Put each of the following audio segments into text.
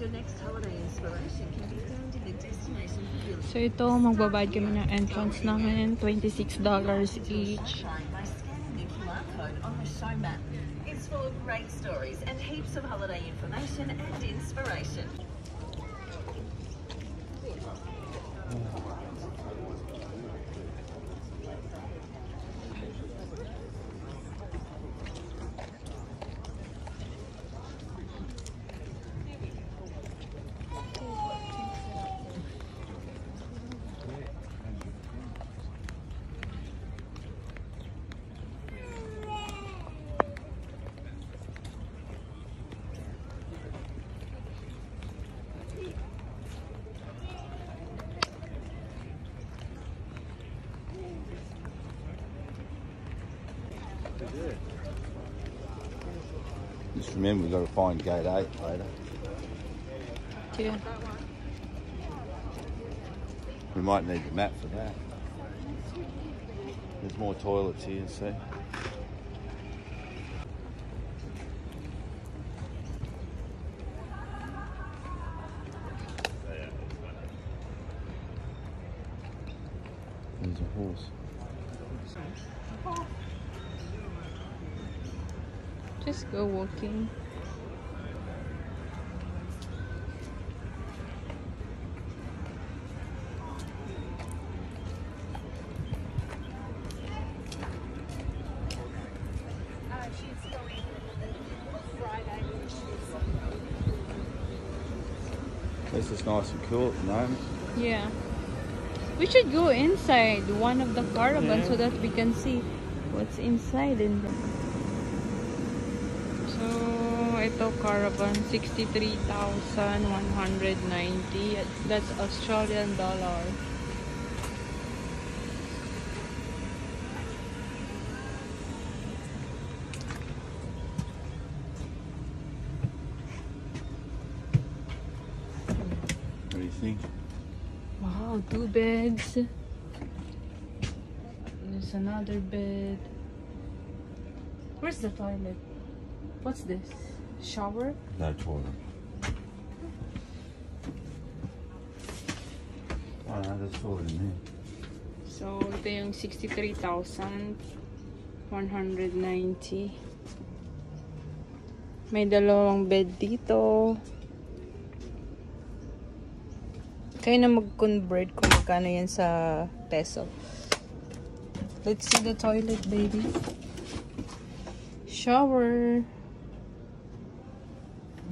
So ito, magbabayad kami ng entrance namin. $26 each. By scanning the QR code on the show map. It's full of great stories and heaps of holiday information and inspiration. Just remember, we've got to find gate 8 later. Yeah. We might need the map for that. There's more toilets here, see? There's a horse. Just go walking. This is nice and cool at the moment. Yeah. We should go inside one of the caravans Yeah. so that we can see what's inside in them. So, ito caravan 63,190. That's Australian dollar. Two beds. There's another bed. Where's the toilet? What's this? Shower? No toilet. Oh no, there's toilet in there. So, ito yung 63,190. May dalawang bed dito. Kayo na mag-convert kung magkano yan sa peso. Let's see the toilet, baby. Shower.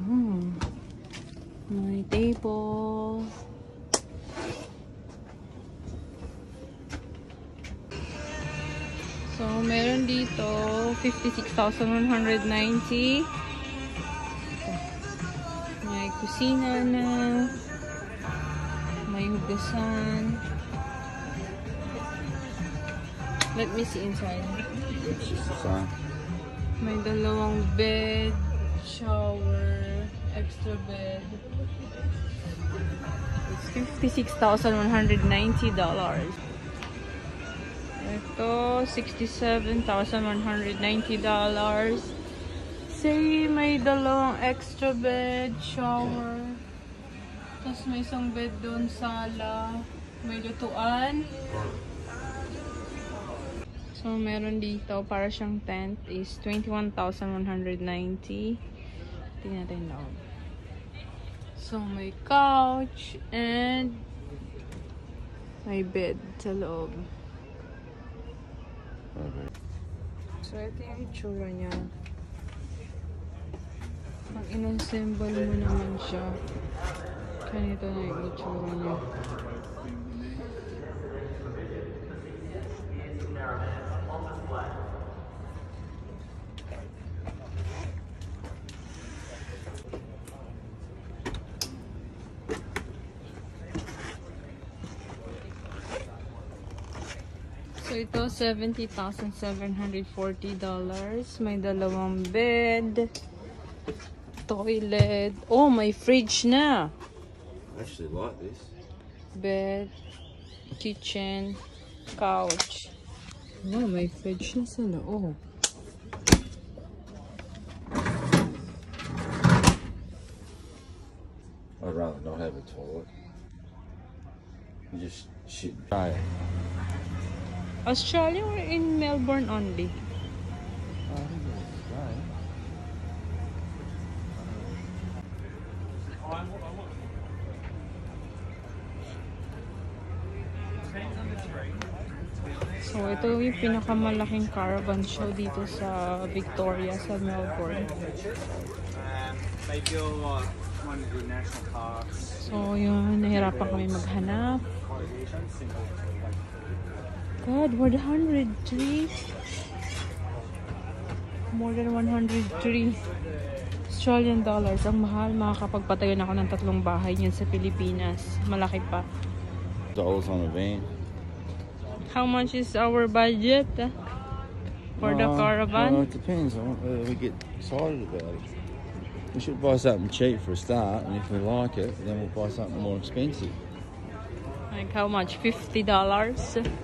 Hmm. My table. So, meron dito 56,190. May kusina na. May hugasan. Let me see inside. Same. May dalawang bed, shower, extra bed. It's $56,190. Ito, $67,190. Say, may dalawang extra bed, shower. Tapos may isang bed doon, sala. May lutuan. So, meron dito, para siyang tent, is 21,190. Tingnan natin loob. So, may couch and may bed sa loob. So, ito yung itsura niya. Pag in-assemble mo naman siya, yung itsura niya. So, ito, $70,740. May dalawang bed, toilet. Oh, may fridge na. I actually like this. Bed, kitchen, couch. Oh, my fridge na sa loob. I'd rather not have a toilet. You just shit and pay. Australia or in Melbourne only? I think ito yung pinakamalaking caravan show dito sa Victoria, sa Melbourne. They feel like one of the national parks. So, yun, nahirapan kami maghanap. God, 103? More than 103 Australian dollars. Ang mahal, makakapagpatayon ako ng tatlong bahay niyan sa Pilipinas. Malaki pa. Dollars on a van. How much is our budget uh, for the Uh, Well, caravan? it depends on whether we get excited about it. We should buy something cheap for a start, and if we like it, then we'll buy something more expensive. Like how much? $50?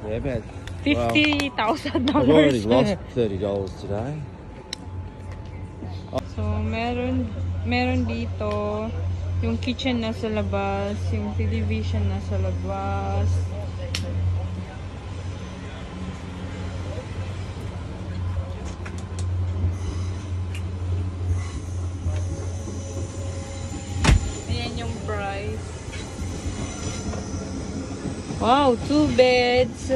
Yeah, about. $50,000 I've already lost thirty dollars today. So, meron, meron dito yung kitchen nasa labas, yung television nasa labas. Wow, two beds.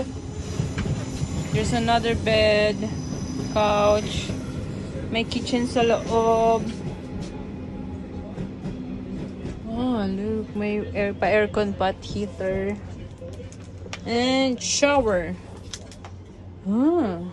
There's another bed, couch. May kitchen sa loob. Oh, look. May air, pa-aircon pa at heater. And shower. Ah.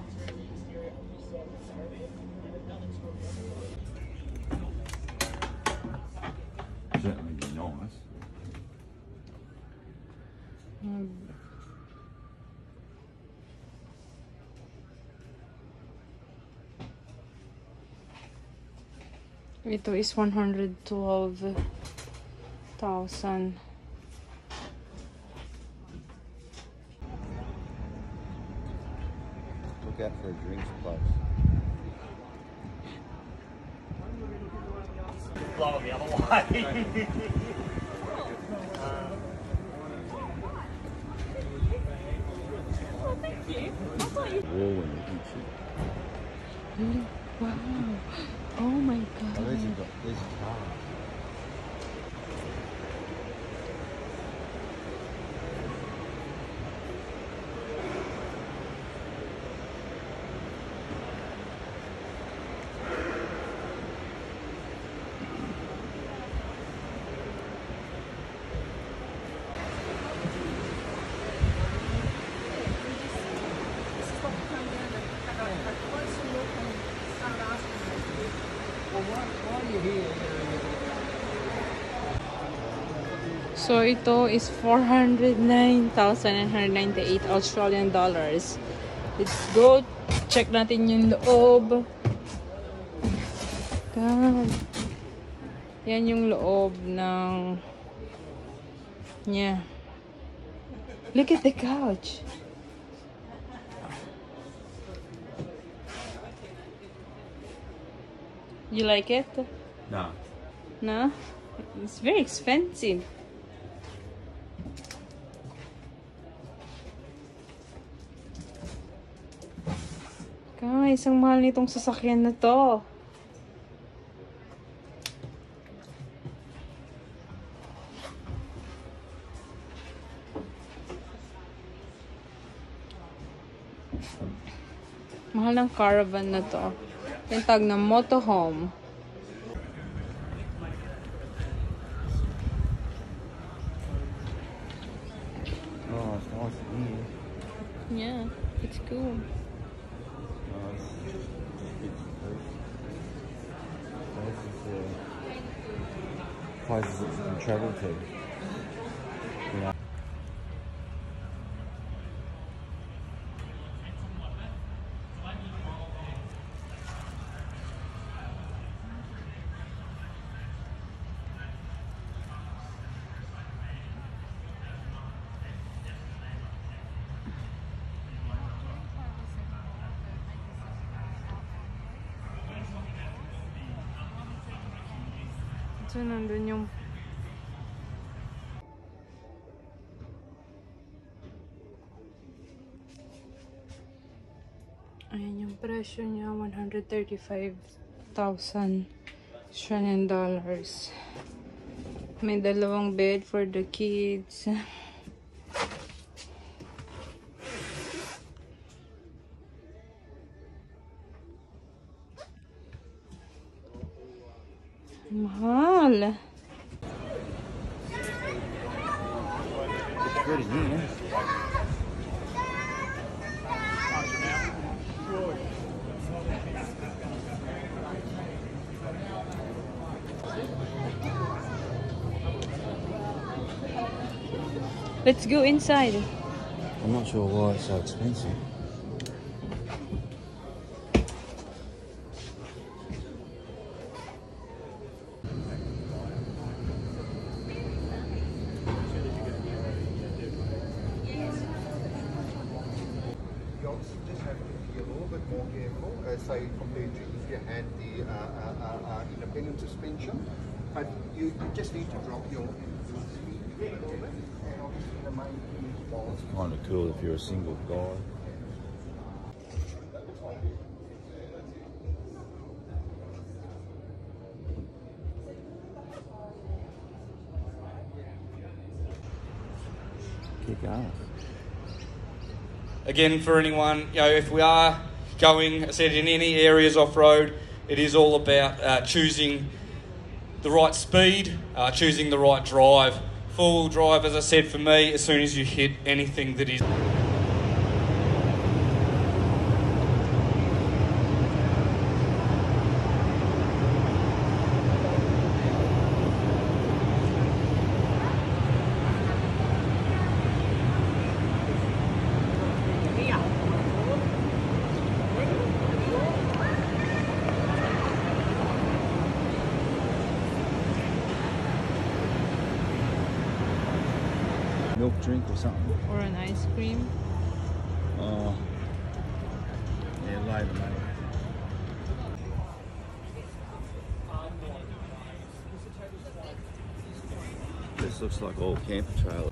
Ito is 112,000. Look out for a drinks place. blow the other way. Wall in the kitchen. Wow. Oh my Oh, there's a, god. there's a car. So ito is 409,998 Australian dollars. Let's go check natin yung loob. God. Yan yung loob ng niya. Look at the couch. You like it? No. No? It's very expensive. Guys, ang mahal nitong sasakyan na to. Mahal ng caravan na to. Yung tag na motorhome. Oh, it's. Yeah, it's cool. Places that you can travel to. Kaso nandun yung Ayan yung presyo niya, 135,000 Australian dollars. May dalawang bed for the kids. Mahal. It's in here. Let's go inside. I'm not sure why it's so expensive. Say compared to if you had the uh, uh, uh, independent suspension. But you, you, just need to drop your speed a bit. Kind of cool if you're a single guy. Again, for anyone, you know, if we are going I said in any areas off road it is all about uh, choosing the right speed uh, choosing the right drive. Full drive as i said for me as soon as you hit anything that is Milk drink or something. Or an ice cream. Oh. Yeah, later, mate. This looks like old camper trailer.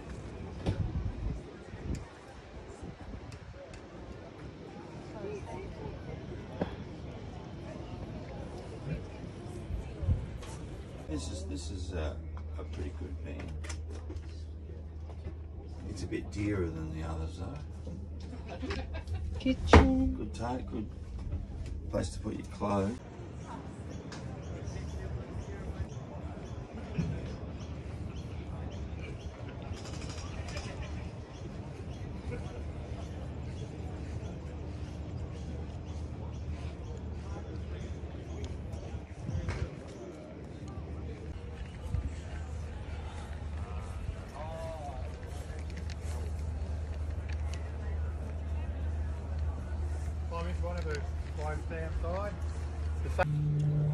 This is this is uh, a pretty good van. It's a bit dearer than the others though. Kitchen. Good take, good place to put your clothes. Simon, if you want to climb down side.